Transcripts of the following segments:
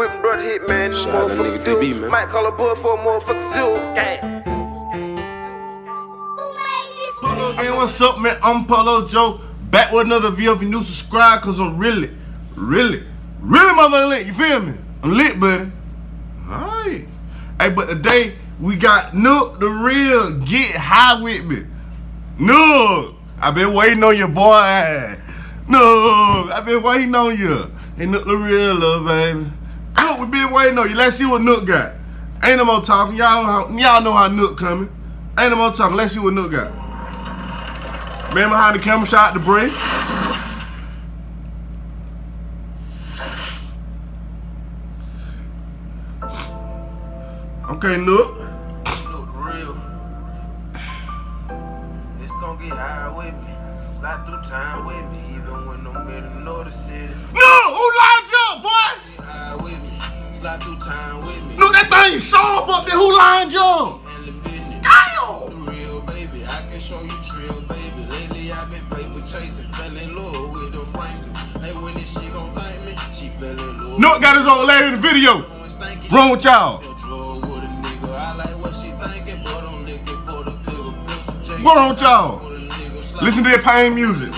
With my brother Hitman, Shout out that nigga DB, man. Might call a boy for a motherfucking zoo. Gang. Polo gang, what's up, man? I'm Polo Joe. Back with another video. If you new, subscribe, cause I'm really, really, really motherfucking lit. You feel me? I'm lit, buddy. Alright. Hey, but today we got Nukk the real. Get high with me. Nukk. i been waiting on you, boy. Nukk. i been waiting on you. Hey, Nukk the real, little baby. Nukk, we been waiting on you. Let's see what Nukk got. Ain't no more talking. Y'all, y'all know how Nukk coming. Ain't no more talking. Let's see what Nukk got. Man behind the camera, shot the break. Okay, Nukk. Look real. It's gonna get high with me. Slide through time with me, even when no man notice Slide through time with me. Look, that thing sharp up there. Who lined you up? Damn! The real baby, I can show you trill, baby. Lately I've been paper chasing, fell in love with the Franklin. Hey, when this she gon' thank me, she fell in love. Nukk got his old lady in the video. Wrong with y'all? What wrong with y'all? Listen to that pain music.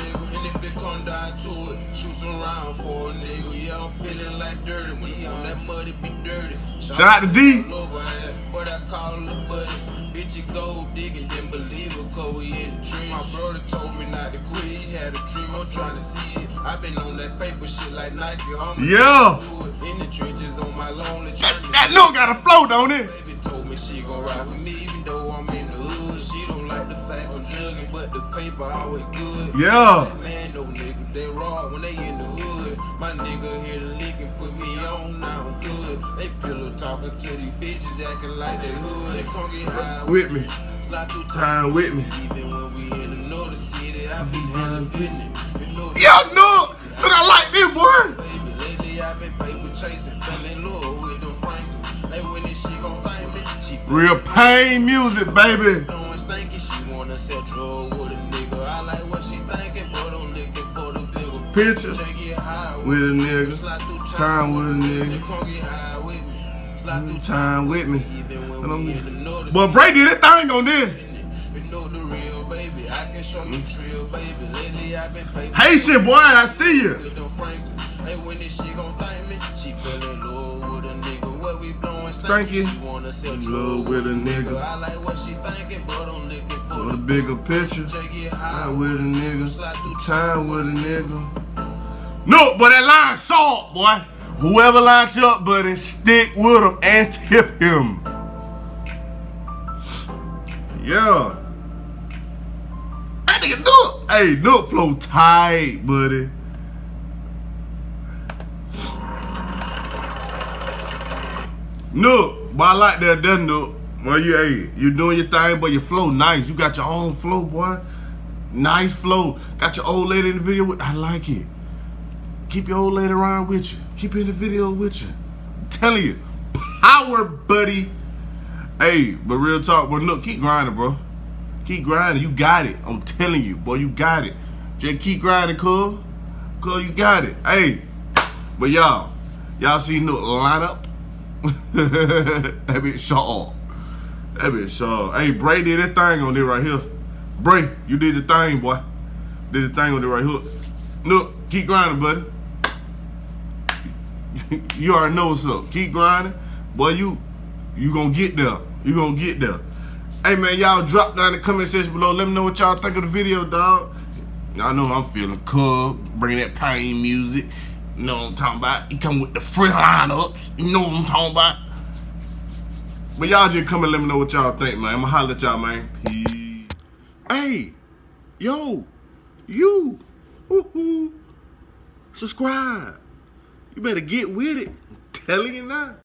Shout out to D. Over I call a buddy. Bitch, you go digging, then believe her, cause we in dream. My brother told me not to quit, he had a dream, I'm trying to see it. i been on that paper shit like Nike, I'm Yeah. In the trenches on my lonely That, journey. that got a flow, don't it? Baby told me she gon' ride for me, even though I'm in the hood. She don't like the fact I'm drugging, but the paper always good. Yeah. Man, no nigga, they raw when they in the hood. My nigga here to and put me on, now I'm good. They pillow talking to these bitches, acting like they hood. They get high With me. Slide through Time with me. Even when we in the another city, I be mm-hmm. handling business. You know Yo, Nukk. Look, I like this, one. Baby, lately I've been paper chasing, fell in love with them Franklin. Hey, when is she gon' thank me? She Real pain music, baby. Doing stinky, she wanna sell with a nigga. I like what she thinking, but I'm looking for the bigger Picture Take it high with a nigga. Time with a nigga. Just come get high with me. Slide through Time with me. Even when I don't we need- in the north, But Bray did that thing on this. you know the real baby. I can show you trill, mm. baby. Lately I've been paper Haitian boy, I see you. with them Franklin. Hey, when is she gon' thank me? She fell in love with a nigga. What we blowing stanky? Stanky. She wanna sell Love drugs with a nigga. I like what she thinking, but I'm looking for the bigger picture. Take it I high with a nigga. Slide through Time with a nigga. No, but that line short, boy. Whoever lines you up, buddy, stick with him and tip him. Yeah. That nigga Nukk. Hey, Nukk flow tight, buddy. Nukk, but I like that, that Nukk. Well, you, hey, you doing your thing, but your flow nice. You got your own flow, boy. Nice flow. Got your old lady in the video with. I like it. Keep your old lady around with you. Keep in the video with you. I'm telling you, power, buddy. Hey, but real talk, but look, keep grinding, bro. Keep grinding. You got it. I'm telling you, boy, you got it. Just keep grinding, cool. Cool, you got it. Hey, but y'all, y'all see Nukk lineup? that bitch sharp. That bitch sharp. Hey, Bray did that thing on there right here. Bray, you did the thing, boy. Did the thing on the right hook. Look, keep grinding, buddy. You already know what's up. Keep grinding. Boy, you you gonna get there. You gonna get there. Hey man, y'all drop down in the comment section below. Let me know what y'all think of the video, dog. Y'all know I'm feeling cool. Bringing that pain music. You know what I'm talking about? He come with the free lineups. You know what I'm talking about? But y'all just come and let me know what y'all think, man. I'ma holler at y'all, man. Peace. Hey, yo, you, woo-hoo, subscribe. You better get with it. I'm telling you now.